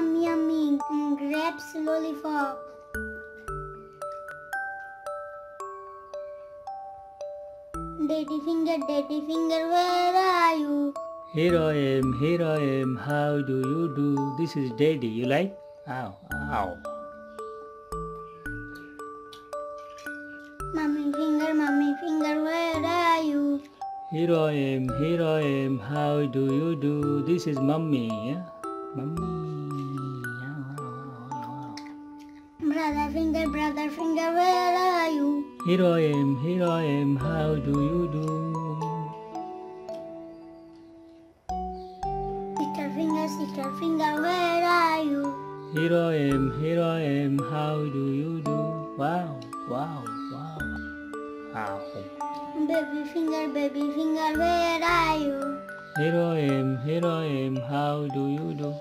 yummy, yummy. Mm, grapes lollipop. Daddy finger, daddy finger, where are you? Here I am, here I am, how do you do? This is daddy, you like? Ow, ow. Mummy finger, mummy finger, where are you? Here I am, here I am, how do you do? This is mommy, yeah? Mommy. Brother finger, brother finger, where are you? Here I am, here I am, how do you do? Sister finger, sister finger, where are you? Here I am, here I am, how do you do? Wow, wow, wow. Ow. Baby finger, baby finger, where are you? Here I am, here I am, how do you do?